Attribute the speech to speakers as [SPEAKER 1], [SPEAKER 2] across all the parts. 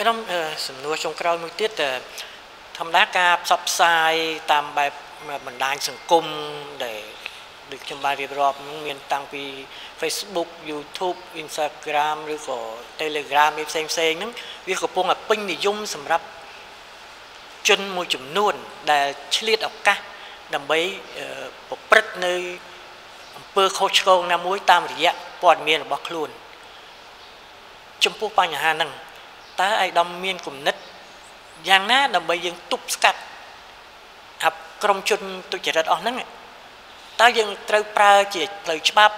[SPEAKER 1] ឯនោះសំណួរចុងក្រោយមួយទៀតធម្មតាការផ្សព្វផ្សាយតាមបែបបណ្ដាញសង្គមដែលដូចខ្ញុំបានរៀបរាប់មានតាំងពី Facebook YouTube Instagram ឬក៏ Telegram ផ្សេងផ្សេងហ្នឹងវាកំពុងតែពេញនិយមសម្រាប់ជនមួយចំនួន ដែលឆ្លៀតឱកាសដើម្បីប្រព្រឹត្តនៅអំពើខុសឆ្គងណាមួយតាមរយៈព័ត៌មានរបស់ខ្លួន ចំពោះបញ្ហាហ្នឹង តើអាយដាមមានគំនិតយ៉ាងណាដើម្បីយើងទប់ស្កាត់អាក្រុមជនទុច្ចរិតអស់ហ្នឹងតើយើងត្រូវប្រើជាផ្លូវច្បាប់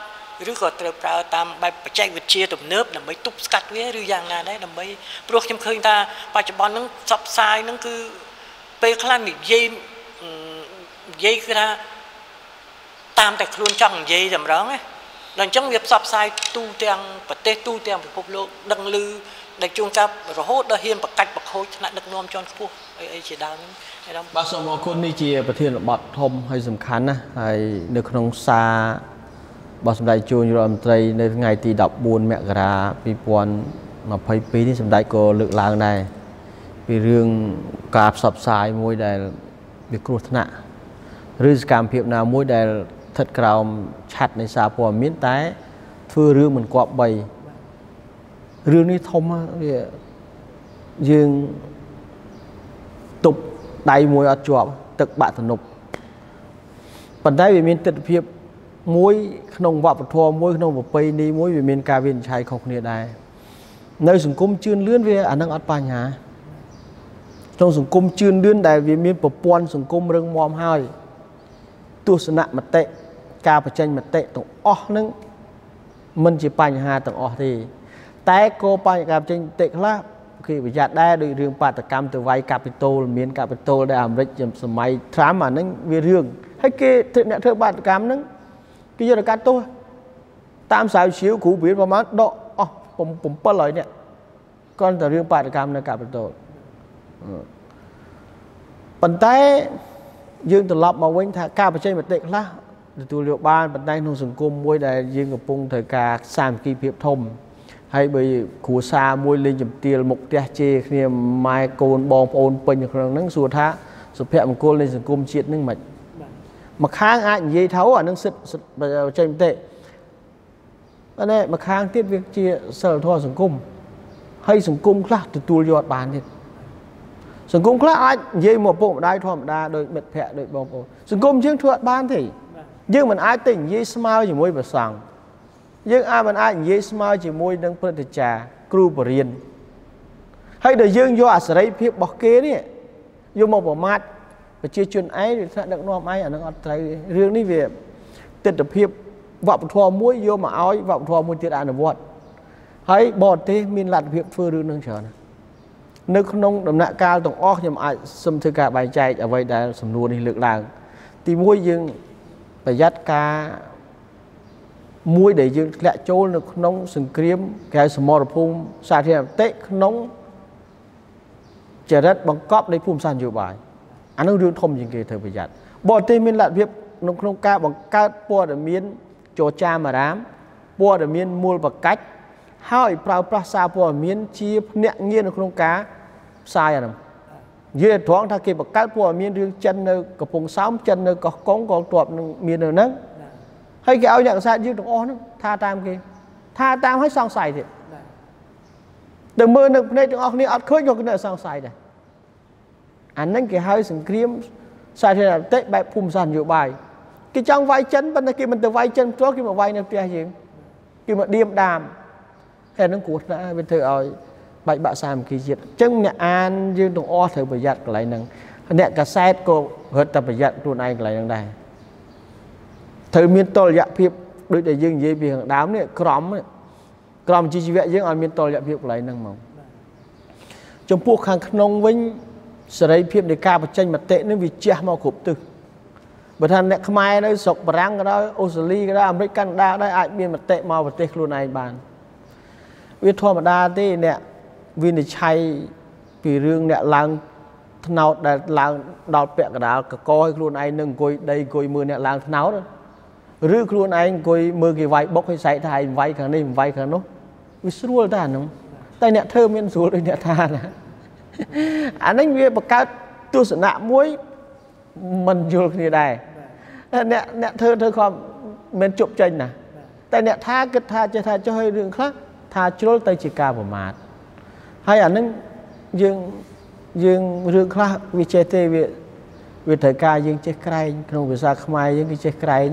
[SPEAKER 1] ឬក៏ត្រូវប្រើតាមបែបបច្ចេកវិទ្យាទំនើបដើម្បីទប់ស្កាត់វាឬយ៉ាងណាដែរដើម្បីព្រោះខ្ញុំឃើញថាបច្ចុប្បន្នហ្នឹងផ្សព្វផ្សាយហ្នឹងគឺពេលខ្លះនិយាយនិយាយគឺថាតាមតែខ្លួនចង់និយាយតម្រងណាដល់អញ្ចឹងវាផ្សព្វផ្សាយទូទាំងប្រទេសទូទាំងពិភពលោកដឹងឮ ដែលជួនកាលរហូតដល់ហ៊ានបកាច់បខូចថ្នាក់ដឹកនាំជាន់ខ្ពស់អីអីជាដើម
[SPEAKER 2] ហើយដល់បាទសូមអរគុណនេះជាប្រធានបទធំហើយសំខាន់ណាហើយនៅក្នុងសាររបស់សម្ដេចជួនរដ្ឋមន្ត្រីនៅថ្ងៃទី14មករា2022នេះសម្ដេចក៏លើកឡើងដែរពីរឿងការផ្សព្វផ្សាយមួយដែលវាគ្រោះថ្នាក់ឬសកម្មភាពណាមួយដែលស្ថិតក្រោមឆាត់នៃសារព័ត៌មានតែធ្វើរឿងមិនគប្បី រឿងនេះធំវាយើងទប់ដៃមួយអត់ជាប់ទឹកបាក់ទំនប់ប៉ុន្តែវាមានទស្សនវិជ្ជាមួយ ក្នុងវប្បធម៌មួយក្នុងប្រពៃណីមួយវាមានការវិនិច្ឆ័យខុសគ្នាដែរនៅសង្គមជឿនលឿនវាអានឹងអត់បញ្ហាក្នុងសង្គមជឿនលឿនដែលវាមានប្រព័ន្ធសង្គមរឹងមាំហើយទស្សនៈមតិការបញ្ចេញមតិទាំងអស់នឹងមិនជាបញ្ហាទាំងអស់ទេ តែក៏បញ្ហាចេញតិខ្លះគេប្រយ័ត្នដែរដោយរឿងបាតកម្មទៅវាយកាពីតូលមានកាពីតូលដែលអាមេរិកសម័យ Trump អាហ្នឹងវារឿងហើយគេអ្នកធ្វើបាតកម្មហ្នឹងគេយកទៅកាត់ទោសតាមសាវជ្រាវគ្រូព្រៀនប្រហែលដកអស់700នាក់គ្រាន់តែរឿងបាតកម្មនៅកាពីតូលប៉ុន្តែយើងត្រឡប់មកវិញថាការបញ្ចេញមតិខ្លះទទួលយកបានប៉ុន្តែក្នុងសង្គមមួយដែលយើងកំពុងត្រូវការសាមគ្គីភាពធំ ហើយបើគ្រួសារមួយលេងជំទាលមុខផ្ទះជេរគ្នាម៉ែកូនបងប្អូនពេញក្នុងហ្នឹងសួរថាសុភមង្គលនៃសង្គមជាតិហ្នឹងមិនមកខាងអាចនិយាយថាអានឹងសិទ្ធចេញមតិតែមកខាងទៀតវាជាសិលធម៌សង្គមហើយសង្គមខ្លះទទួលយកបានទៀតសង្គមខ្លះអាចនិយាយមកពុកម្ដាយធម្មតាដោយមិត្តភ័ក្តិដោយបងប្អូនសង្គមយើងធ្វើអត់បានទេយើងមិនអាចទៅនិយាយស្មើជាមួយព្រះសង្ឃ យើងអាចមិនអាចនិយាយស្មើជាមួយនឹងព្រឹទ្ធាចារ្យគ្រូបរិញ្ញាហើយដល់យើងយកអាសេរីភាពរបស់គេនេះយកមកប្រមាថប្រជាជនឯងឬថ្នាក់ដឹកនាំឯងអានឹងអត់ត្រូវរឿងនេះវាទស្សនភាពវប្បធម៌មួយយកមកឲ្យវប្បធម៌មួយទៀតអនុវត្តហើយបរទេសមានលទ្ធភាពធ្វើរឿងនឹងច្រើននៅក្នុងដំណាក់កាលទាំងអស់ខ្ញុំអាចសុំធ្វើការបែងចែកអ្វីដែលសំណួរនេះលើកឡើងទី1យើងប្រយ័ត្នការ មួយដែលយើងធ្លាក់ចូលនៅក្នុង សង្គ្រាមគេហៅសមរភូមិសាធារណតិក្នុងចរិតបង្កប់នៃភូមិសាស្ត្រនយោបាយអានោះរឿងធំជាងគេត្រូវប្រយ័ត្នបរទេសមានលទ្ធភាពនៅក្នុងការបង្កើតព័ត៌មានចរចាមារាមព័ត៌មានមូលបកាច់ហើយប្រើប្រាស់សារព័ត៌មានជាភ្នាក់ងារនៅក្នុងការផ្សាយអានោះនិយាយត្រង់ថាគេបង្កើតព័ត៌មានរឿងចិននៅកំពង់សោមចិននៅកោះកុងកងទ័ពនឹងមាននៅហ្នឹង ហើយគេឲ្យអ្នកកសែតយើងទាំងអស់ហ្នឹងថាតាមគេថាតាមឲ្យសង្ស័យទៀតទៅមើលនៅភ្នែកទាំងអស់គ្នាអត់ឃើញក៏គិតសង្ស័យដែរអាហ្នឹងគេហៅសង្គ្រាមសាធារណតិបែបភូមិសាស្ត្រនយោបាយគេចង់វាយចិនប៉ុន្តែគេមិនទៅវាយចិនផ្ទាល់គេមកវាយនៅផ្ទះយើងគេមកឌៀមដាមហើយហ្នឹងគ្រោះថ្នាក់វាធ្វើឲ្យបែកបាក់សាមគ្គីជាតិអញ្ចឹងអ្នកអានយើងទាំងអស់ត្រូវប្រយ័ត្នកន្លែងហ្នឹងអ្នកកសែតក៏រត់តែប្រយ័ត្នខ្លួនឯងកន្លែងហ្នឹងដែរ ត្រូវមានតលយៈភាពដូចដែលយើងនិយាយពីខាងដើមនេះក្រមក្រមជីវៈយើងឲ្យមានតលយៈភាពកន្លែងហ្នឹងមកចំពោះខាងក្នុងវិញសេរីភាពនៃការបញ្ចេញមតិនេះវាជះមកគ្រប់ទិសបើថាអ្នកខ្មែរនៅស្រុកបារាំងក៏ដោយអូស្ត្រាលីក៏ដោយអាមេរិកកាណាដាដែរអាចមានមតិមកប្រទេសខ្លួនឯងបានវាធម្មតាទេអ្នកវិនិច្ឆ័យពីរឿងអ្នកឡើងថ្នោតដែលឡើងដល់ពាក់កណ្ដាលកកឲ្យខ្លួនឯងនឹងអង្គុយដីអង្គុយមើលអ្នកឡើងថ្នោត ឬខ្លួនឯងអង្គុយមើលគេវាយបុកឲ្យសែកថាឯងវាយខាងនេះវាយខាងនោះវាស្រួលតែអានោះតែអ្នកធ្វើមានស្រួលដូចអ្នកថាណាអានេះវាបង្កើតទស្សនៈមួយមិនយល់គ្នាដែរអ្នកអ្នកធ្វើធ្វើខំមិនជប់ចេញណាតែអ្នកថាគិតថាចេះថាចុះឲ្យរឿងខ្លះថាជ្រុលទៅជាការប្រមាថហើយអានឹងយើងយើងរឿងខ្លះវាចេះទេវាវាត្រូវការយើងចេះក្រែងក្នុងភាសាខ្មែរយើងគឺចេះក្រែង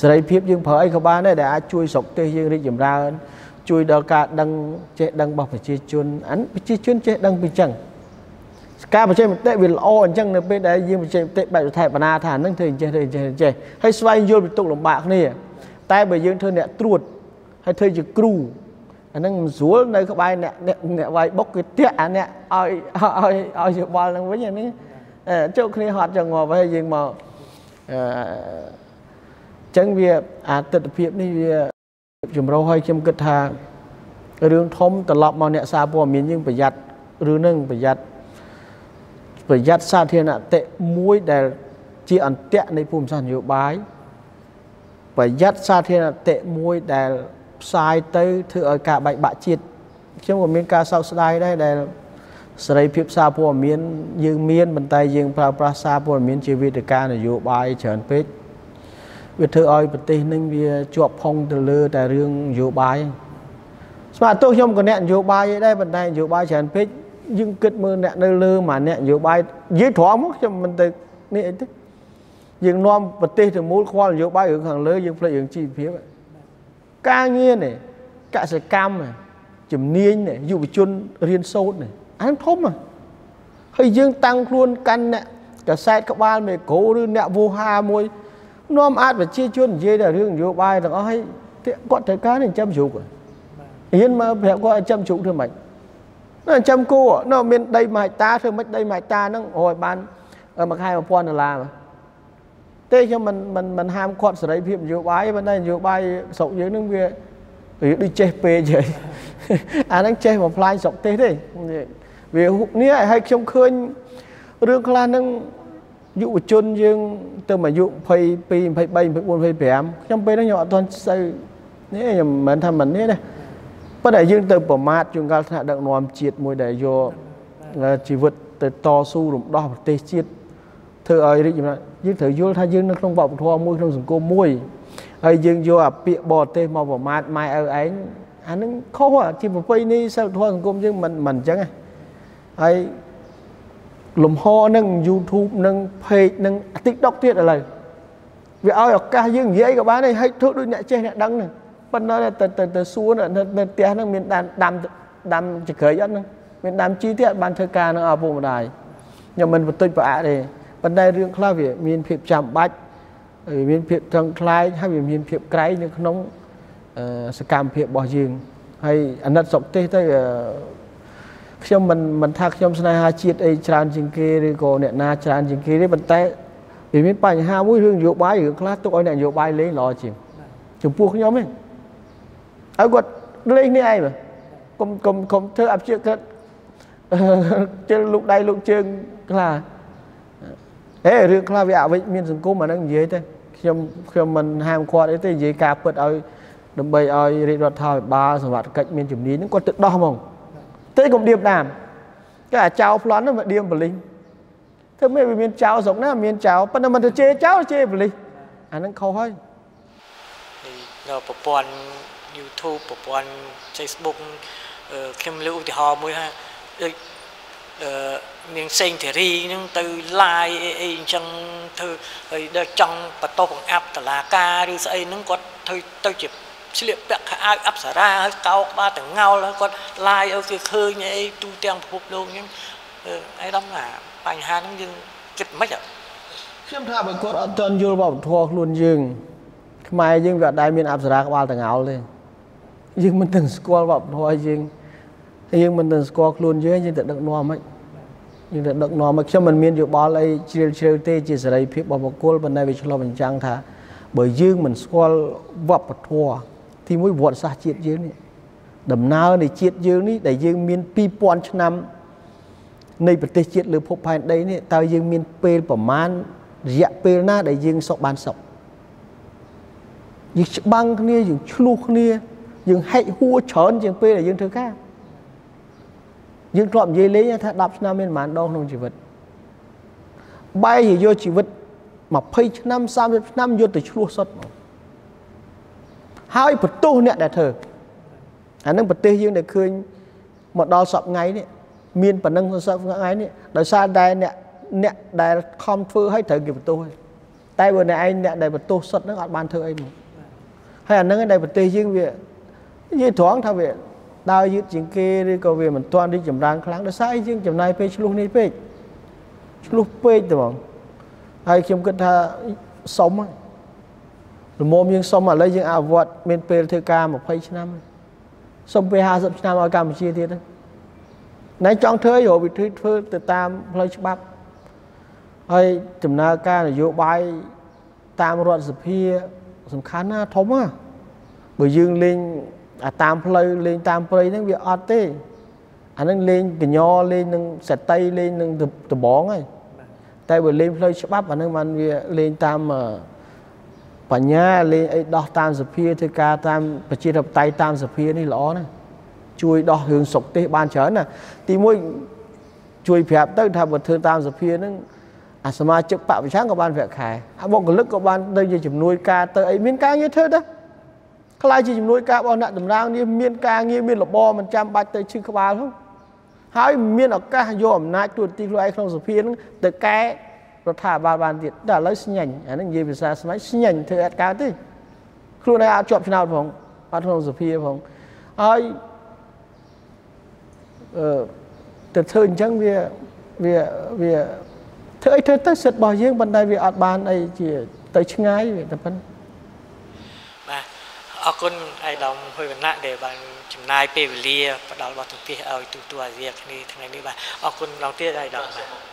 [SPEAKER 2] សេរីភាពយើងប្រើអីក៏បានដែរដែលអាចជួយស្រុកទេសយើងរីកចម្រើន ជួយដល់ការដឹងចេះដឹងរបស់ប្រជាជនអានប្រជាជនចេះដឹងពីចឹងការបញ្ចេញមតិវាល្អអញ្ចឹងនៅពេលដែលយើងបញ្ចេញមតិបែបរដ្ឋាភិបាលថាហ្នឹងធ្វើអញ្ចេះធ្វើអញ្ចេះអញ្ចេះហើយស្វែងយល់ពីទុកលំបាកគ្នាតែបើយើងធ្វើអ្នកត្រួតហើយធ្វើជាគ្រូអាហ្នឹងមិនស្រួលនៅក្បែរអ្នកអ្នកអ្នកវាយបុកគេតាក់អាអ្នកឲ្យឲ្យឲ្យយោបល់ហ្នឹងវិញអានេះជោគគ្នាហត់ចឹងមកហើយយើងមកអឺ ចឹងវាអាទិដ្ឋភាពនេះវាចម្រុះឲ្យខ្ញុំគិតថារឿងធំត្រឡប់មកអ្នកសារព័ត៌មានយើងប្រយ័ត្នរឿងហ្នឹងប្រយ័ត្នប្រយ័ត្នសាធារណតិមួយដែលជាអន្ទាក់នៃភូមិសាស្ត្រនយោបាយប្រយ័ត្នសាធារណតិមួយដែលផ្សាយទៅធ្វើឲ្យការបែកបាក់ជាតិខ្ញុំក៏មានការសោកស្ដាយដែរដែលសេរីភាពសារព័ត៌មានយើងមានប៉ុន្តែយើងប្រើប្រាស់សារព័ត៌មានជាវេទិកានយោបាយច្រើនពេក វាធ្វើឲ្យប្រទេសនឹងវាជាប់ផុងទៅលើតែរឿងនយោបាយស្មាតទោះខ្ញុំក៏អ្នកនយោបាយដែរប៉ុន្តែនយោបាយច្រើនពេកយើងគិតមើលអ្នកនៅលើមួយអ្នកនយោបាយនិយាយត្រង់មកខ្ញុំមិនទៅនេះអីទេយើងនាំប្រទេសទៅមូលខ្វល់នយោបាយរឿងខាងលើយើងភ្លេចរឿងជីវភាពការងារនេះកសកម្មជំនាញយុវជនរៀនសូត្រនេះអានធំហើយយើងតាំងខ្លួនកាន់អ្នកកសែតក្បាលមេក្រូឬអ្នកវោហាមួយ នាំអាចប្រជាជននិយាយតែរឿងនយោបាយទាំងអស់ហើយគាត់ត្រូវការនេះចាំជ្រូកហ៊ានមកប្រាប់គាត់ឲ្យចាំជ្រូកធ្វើម៉េចណាចាំគួរនៅមានដីមួយហិកតាធ្វើម៉េចដីមួយហិកតាហ្នឹងរយបានមួយខែ1000ដុល្លារទេខ្ញុំមិនមិនមិនហាមគាត់សេរីភាពនយោបាយប៉ុន្តែនយោបាយស្រុកយើងហ្នឹងវាវាដូចចេះពេកហើយអាហ្នឹងចេះបំផ្លាញស្រុកទេសទេវានេះឲ្យខ្ញុំឃើញរឿងខ្លះហ្នឹង យុវជនយើងទៅអាយុ22 23 24 25ខ្ញុំពេលហ្នឹងខ្ញុំអត់ទាន់សូវនេះខ្ញុំមិនមែនថាមិននេះទេប៉ុន្តែយើងទៅប្រមាថជួនកាលថ្នាក់ដឹកនាំជាតិមួយដែលយកជីវិតទៅតស៊ូរំដោះប្រទេសជាតិធ្វើឲ្យរីកចម្រើនយើងត្រូវយល់ថាយើងនៅក្នុងវប្បធម៌មួយក្នុងសង្គមមួយហើយយើងយកអាពាក្យបរទេសមកប្រមាថម៉ែឪឯងអានឹងខុសជាប្រពៃណីសិលធម៌សង្គមយើងមិនមិនអញ្ចឹងហើយ លំហនឹង YouTube នឹង page នឹង TikTok ទៀតឥឡូវវាឲ្យឱកាសយើងនិយាយក៏បានដែរហើយធ្វើដូចអ្នកចេះអ្នកដឹងហ្នឹងប៉ុន្តែទៅទៅទៅសួរនៅនៅផ្ទះហ្នឹងមានដាំដាំដាំចក្រីអត់ហ្នឹងមានដាំជីទៀតបានធ្វើការនឹងឪពុកម្ដាយខ្ញុំមិនបន្តិចប្រអាក់ទេប៉ុន្តែរឿងខ្លះវាមានភាពចាំបាច់វាមានភាពត្រង់ខ្លាយហើយវាមានភាពក្រៃនៅក្នុងសកម្មភាពរបស់យើងហើយអាណិតស្រុកទេសទៅ ខ្ញុំមិនមិនថាខ្ញុំស្នេហាជាតិអីច្រើនជាងគេឬក៏អ្នកណាច្រើនជាងគេទេប៉ុន្តែវាមានបញ្ហាមួយរឿងនយោបាយរឿងខ្លះទុកឲ្យអ្នកនយោបាយលេងល្អជាងចំពោះខ្ញុំទេហើយគាត់លេងនេះឯងកុំកុំកុំធ្វើអភិជាកិច្ចជិលលោកដៃលោកជើងខ្លះហេរឿងខ្លះវាអវិជ្ជមានសង្គមអាហ្នឹងនិយាយទៅខ្ញុំខ្ញុំមិនហាមគាត់អីទេនិយាយការពិតឲ្យដើម្បីឲ្យរាជរដ្ឋាភិបាលសវត្ថកិច្ចមានជំនាញហ្នឹងគាត់ទៅដោះហ្មង ទេកុំដៀបដាមគេអាចោប្លន់ហ្នឹងមកដៀមបលិញធ្វើមិនវាមានចោស្រុកណាមានចោប៉ុន្តែមិនទៅជេរចោជេរបលិញអាហ្នឹងខុសហើយ
[SPEAKER 1] នៅប្រព័ន្ធ YouTube ប្រព័ន្ធ Facebook ខ្ញុំលើកឧទាហរណ៍មួយថាដូចអឺនាងសេងធារីហ្នឹងទៅ live អីអីអញ្ចឹងធ្វើហើយដល់ចង់បន្ទោសបង្អាប់តឡាការឬស្អីហ្នឹងគាត់ធ្វើទៅជា ស្លៀកពាក់ខោអាវអប្សរាហើយកោក្បាលទាំងងោលគាត់ live ឲ្យគេឃើញអីទូទាំងពិភពលោកអញ្ចឹងអីដល់ណាបញ្ហាហ្នឹងយើងគិតមិនខ្មិច
[SPEAKER 2] ខ្ញុំថាបើគាត់អត់ទាន់យល់វប្បធម៌ខ្លួនយើង ខ្មែរយើងវាអត់ដែលមានអប្សរាក្បាលទាំងងោលទេយើងមិនទាំងស្គាល់វប្បធម៌យើងយើងមិនទាំងស្គាល់ខ្លួនយើងយើងទៅដឹកនាំមិនយើងទៅដឹកនាំមកខ្ញុំមិនមានយោបល់អីជ្រាលជ្រៅទេជាសេរីភាពរបស់បុគ្គលប៉ុន្តែវាឆ្លុះបញ្ចាំងថាបើយើងមិនស្គាល់វប្បធម៌ ទីមួយវត្តសាស្ត្រជាតិយើងនេះដំណើរនៃជាតិយើងនេះដែលយើងមាន2000ឆ្នាំនៃប្រទេសជាតិលើភពផែនដីនេះតើយើងមានពេលប្រមាណរយៈពេលណាដែលយើងសុខបានសុខយើងច្បាំងគ្នាយើងឆ្លោះគ្នាយើងហែកហួរច្រើនជាងពេលដែលយើងធ្វើការយើងធ្លាប់និយាយលេងថា10ឆ្នាំមានប្រហែលដងក្នុងជីវិតបែរជាយកជីវិត20ឆ្នាំ30ឆ្នាំយកទៅឆ្លោះសុទ្ធមក ហើយបន្ទោសអ្នកដែលធ្វើអានឹងប្រទេសយើងដែលឃើញមកដល់សពថ្ងៃនេះមានប៉ុណ្ណឹងសពថ្ងៃនេះដោយសារតែអ្នកអ្នកដែលខំធ្វើឲ្យត្រូវគេបន្ទោសហើយតែបើអ្នកឯងអ្នកដែលបន្ទោសសុទ្ធហ្នឹងអត់បានធ្វើអីមកហើយអានឹងដែលប្រទេសយើងវានិយាយត្រង់ថាវាដើរយឺតជាងគេឬក៏វាមិនទាន់រីកចម្រើនខ្លាំងដោយសារអីយើងចំណាយពេលឆ្លោះនេះពេកឆ្លោះពេកទៅហ្មងហើយខ្ញុំគិតថាសុំល្មមយើងសុំឥឡូវយើងអវត្តមានពេលធ្វើការ20ឆ្នាំសុំពេល50ឆ្នាំឲ្យកម្ពុជាទៀតហ្នឹងណែចង់ធ្វើរកវិធីធ្វើទៅតាមផ្លូវច្បាប់ហើយដំណើរការនយោបាយតាមរដ្ឋសភាសំខាន់ណាធំណាបើយើងលេងអាតាមផ្លូវលេងតាមព្រៃហ្នឹងវាអត់ទេអាហ្នឹងលេងកញ្ញលេងនឹងសតីលេងនឹងដបងហើយតែបើលេងផ្លូវច្បាប់អាហ្នឹងបានវាលេងតាម បញ្ញាលេងអីដោះតាមសភាធ្វើការតាមប្រជាធិបតេយ្យតាមសភានេះល្អណាស់ជួយដោះរឿងសុកទេសបានច្រើនណាទីមួយជួយប្រាប់ទៅថាបើធ្វើតាមសភាហ្នឹងអាសមាជិកបពប្រឆាំងក៏បានប្រាក់ខែអាបុគ្គលិកក៏បានទៅជាជំនួយការទៅអីមានការងារធ្វើដែរខ្លាយជាជំនួយការរបស់អ្នកតម្រង់នេះមានការងារមានរបរមិនចាំបាច់ទៅឈឺក្បាលហ្នឹងហើយមានឱកាសយកអំណាចទួនាទីខ្លួនឯងក្នុងសភាហ្នឹងទៅកែ រដ្ឋាភិបាលបានទៀតតែឥឡូវស្ញាញ់អាហ្នឹងនិយាយភាសាស្មៃស្ញាញ់ធ្វើអត់កើតទេខ្លួនឯងអាចជាប់ឆ្នោតផងអត់ក្នុងសភាផងហើយអឺទៅធ្វើអញ្ចឹងវាវាវាធ្វើអីធ្វើទៅសិទ្ធិរបស់យើងប៉ុន្តែវាអត់បានអីជាទៅឆ្ងាយវាតែប៉ុណ្្នឹង
[SPEAKER 1] បាទអរគុណឯកឧត្តមហ៊ុយវណ្ណៈដែលបានចំណាយពេលវេលាផ្ដល់បទសម្ភាសន៍ឲ្យទូទូអាស៊ីគ្នាថ្ងៃនេះបាទអរគុណឡងទៀតឯកឧត្តមបាទ